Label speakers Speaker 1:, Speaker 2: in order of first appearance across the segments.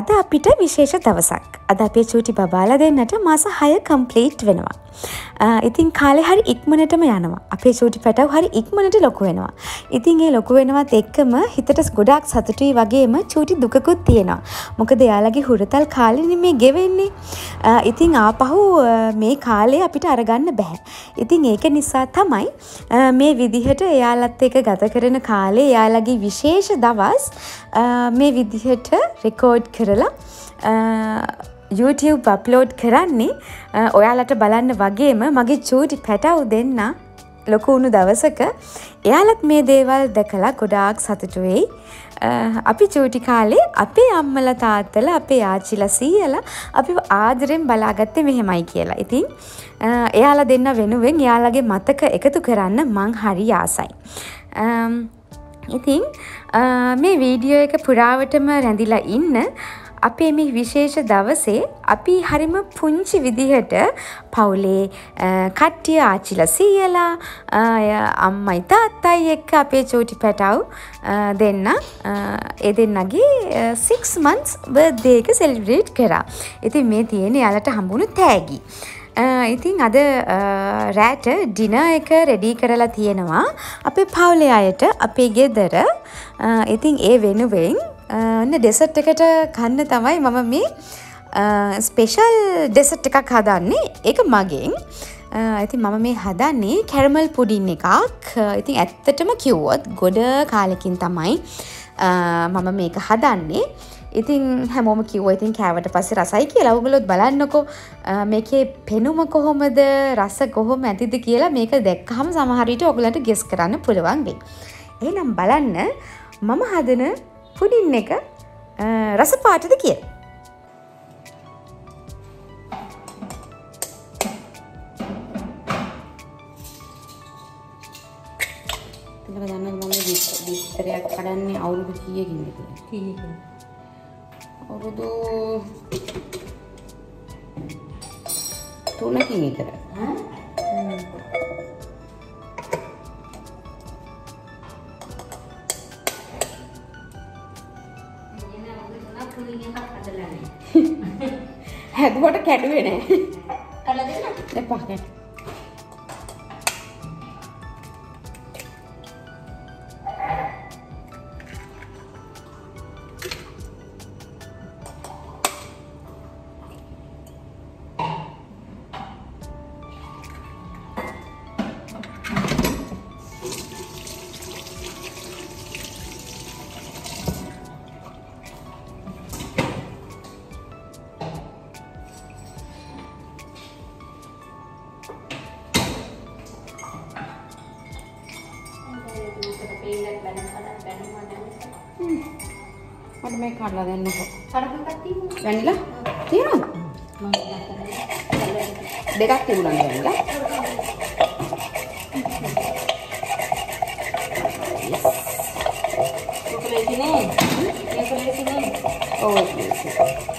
Speaker 1: අද අපිට විශේෂ දවසක්. අද අපේ චූටි බබාල දෙන්නට මාස හය කම්පලීට් වෙනවා. ඉතින් කාලෙ හරි ඉක්මනටම යනවා. අපේ චූටි පැටව් හරි ඉක්මනට ලොකු වෙනවා. ඉතින් ඒ ලොකු වෙනවත් එක්කම හිතට ගොඩක් සතුටුයි වගේම චූටි දුකකුත් තියෙනවා. මොකද එයාලගේ හුරතල් කාලෙන මේ ගෙවෙන්නේ. ඉතින් ආපහු මේ කාලේ අපිට අරගන්න බැහැ ඉතින් ඒක නිසා තමයි මේ විදිහට එයාලත් එක ගත කරන කාලේ එයාලගේ විශේෂ දවස් මේ විදිහට රෙකෝඩ් කරලා YouTube අප්ලෝඩ් කරන්නේ ඔයාලට බලන්න වගේම මගේ චූටි පැටව් දෙන්න ලොකුවුණු දවසක එයාලත් මේ දේවල් දැකලා ගොඩාක් සතුටුවෙයි අපි චූටි කාලේ අපේ අම්මල තාත්තල අපේ ආච්චිල සීයල අපි ආදරෙන් බලාගත්තේ මෙහෙමයි කියලා. ඉතින් එයාලා දෙන්න වෙනුවෙන් එයාලගේ මතක එකතු කරන්න මං හරි ආසයි. ඉතින් මේ වීඩියෝ එක පුරාවටම රැඳිලා ඉන්න අපේ මේ විශේෂ දවසේ අපි හරිම පුංචි විදිහට පවුලේ කට්ටිය ආච්චිල සීයලා අම්මයි තාත්තයි එක්ක අපේ චෝටි පැටව් දෙන්න ඒ දෙන්නගේ සික්ස් මන්ස් බර්ධයක සෙලිබ්‍රේට් කරා. ඉතින් මේ තියෙන යාලට හම්බුණු තෑගි. Uh, ඉතින් අද uh, රෑට ඩින එක රෙඩී කරලා තියෙනවා. අපේ පවුලේ අයට අපේ ගෙදර. Uh, ඉතින් ඒ වෙනුවෙන් ඔන්න ඩෙසට් එකට කන්න තමයි මම මේ ස්පෙෂල් ඩෙසට් එකක් හදන්නේ. එක මගෙන්. ඇති මම මේ හදන්නේ කැරමල් පුඩින් එකක්. ඉතින් ඇත්තටම කිව්වොත් ගොඩ කාලෙකින් තමයි. මම මේක හදන්නේ. ඉතින් හැමෝම කිව්ව ඉතින් කෑවට පස්සේ රසයි කියලා. ඔගලොත් බලන්නකො මේකේ පෙනුම කොහොමද රස කොහොම ඇතිද කියලා මේක දැක්කහම සමහරිට ඔගලට ගෙස් කරන්න පුළුවන් වෙයි. එහෙනම් බලන්න මම හදන පුඩින් එක රස පාටද කඩන්නේ අවුරුදු කීයකින්ද අවුරුදු තුනකින් විතර හැදුවට කැඩුවේ නෑ. දෙන්න? එපා කැඩ මේ කඩලා දෙන්නකෝ. වැනිලා තියෙනවද? දෙකක් තිබුණා වැනිලා. ඔව්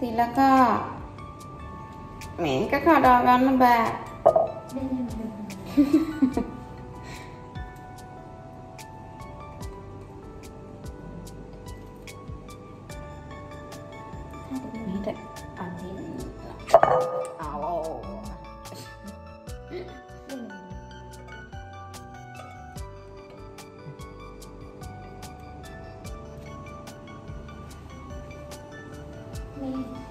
Speaker 1: තිලකා මේක කඩා ගන්න බෑ. 没得，安妮，啊哦，没。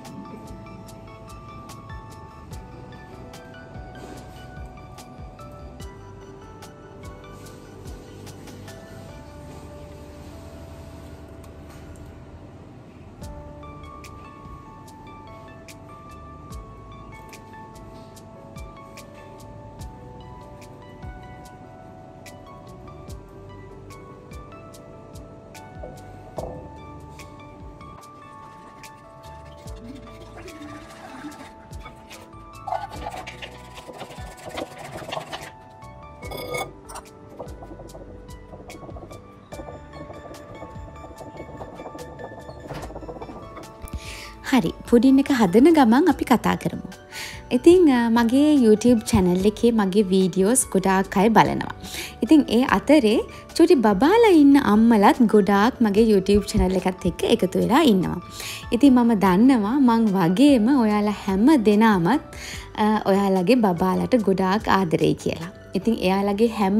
Speaker 1: හරි පුඩින් එක හදන ගමන් අපි කතා කරමු. ඉතිං මගේ YouTube චැනල් එකේ මගේ වීඩියෝස් ගොඩාක් අය බලනවා. ඉතිං ඒ අතරේ චුටි බබාලා ඉන්න අම්මලත් ගොඩාක් මගේ YouTube චැනල් එකත් එක්ක එකතු වෙලා ඉන්නවා. ඉතින් මම දන්නවා මං වගේම ඔයාලා හැම දෙනාමත් ඔයාලගේ බබාලට ගොඩාක් ආදරේ කියලා. ඉතින් එයාලගේ හැම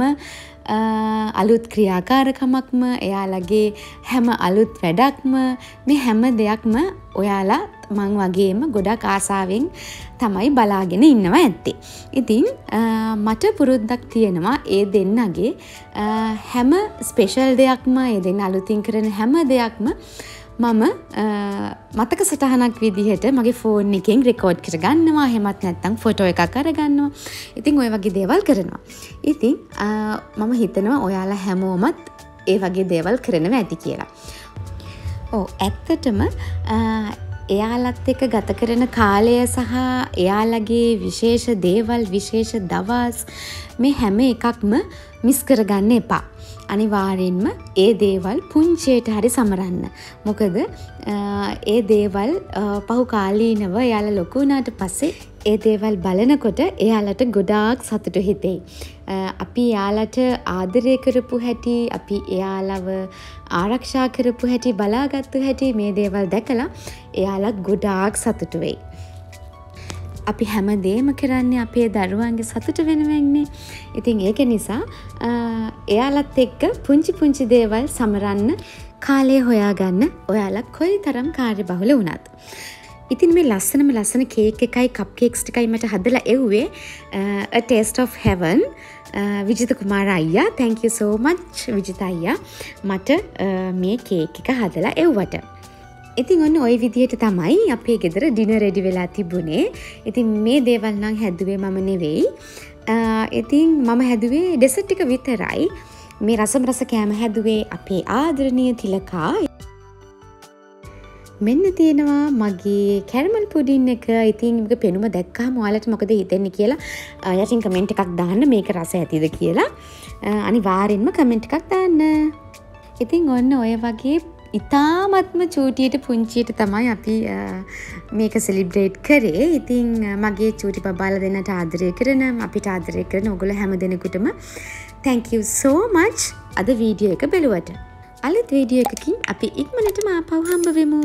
Speaker 1: අලුත් ක්‍රියාකාරකමක්ම එයාලගේ හැම අලුත් වැඩක්ම මේ හැම දෙයක්ම ඔයාලා මං වගේම ගොඩක් ආසාාවෙන් තමයි බලාගෙන ඉන්නවා ඇත්තේ. ඉතින් මට පුරුද්දක් තියෙනවා ඒ දෙන්නගේ හැම ස්පෙෂල් දෙයක්ම ඒ දෙන්න අලුතින් කරන හැම දෙයක්ම මම මතක සටහනක් විදිහට මගේ ෆෝන් එකෙන් රෙකෝඩ් කර ගන්නවා හෙමත් නැත්තං ෆොටෝ එකක් කරගන්නවා ඉතින් ඔය වගේ දේවල් කරනවා. ඉතින් මම හිතනවා ඔයාලා හැමෝමත් ඒ වගේ දේවල් කරනවා ඇති කියලා. ඕ ඇත්තටම එයාලත් එක ගත කරන කාලය සහ එයාලගේ විශේෂ දේවල් විශේෂ දවස් මේ හැම එකක්ම මිස් කරගන්න එපා. අනිවාරයෙන්ම ඒ දේවල් පුංචේට හරි සමරන්න. මොකද ඒ දේවල් පහු කාලීනව එයාල ලොකුනාට පස්සේ ඒ දේවල් බලනකොට එයාලට ගොඩාක් සතුටු හිතෙයි. අපි යාලට ආදරය කරපු හැටි අපි එයාලව ආරක්ෂා කරපු හැටි බලාගත්තු හැටි මේ දේවල් දැකලා එයාලත් ගොඩාක් සතුටු වෙයි. අපි හැම දේම කරන්නේ අපේ දරුවන්ගේ සතුට වෙනුවෙන්නේ. ඉතින් ඒක නිසා එයාලත් එක්ක පුංචි පුංචි දේවල් සමරන්න කාලය හොයාගන්න ඔයාලක් කොයි තරම් කාර්ය බහුල වුණත්. ඉතින් මේ ලස්සනම ලස්සන කේක් එකයි කප් කේක්ස් ටිකයි මට හදලා එව්වේ a taste of heaven විජිත කුමාර අයියා thank you so much විජිත අයියා මට මේ කේක් එක හදලා එව්වට. ඉතින් ඔන්න ඔය විදිහට තමයි අපේ ගෙදර ඩින රෙඩි වෙලා තිබුණේ. ඉතින් මේ දේවල් නම් හැදුවේ මම නෙවෙයි. ඉතින් මම හැදුවේ ඩෙසට්ටික විතරයි. මේ රසම රස කෑම හැදුවේ අපේ ආදරණය තිලකා. මෙන්න තියෙනවා මගේ කැරමල් පුඩින් එක. ඉතින් පෙනුම දැක්කා මොයාලට මොකද හිතෙන්නේ කියලා යටින් කමෙන්ට් එකක් දාන්න මේක රස ඇතිද කියලා. අනි වාරෙන්ම කමෙන්ට් එකක් දාන්න. ඉතින් ඔන්න ඔය වගේ ඉතාමත්ම චූටියට පුංචියට තමයි අපි මේක සෙලිබ්‍රේට් කරේ. ඉතිං මගේ චූටි පබාල දෙන්නට ආදරය කරන අපිට ආදරය කරන ඔගොල හැම දෙනෙකුටම තැංකව සෝමච් අද වීඩියෝ එක බැලුවට. අලත් වීඩියෝ එකකින් අපි ඉක්මනට මාපව් හම්බවෙමු.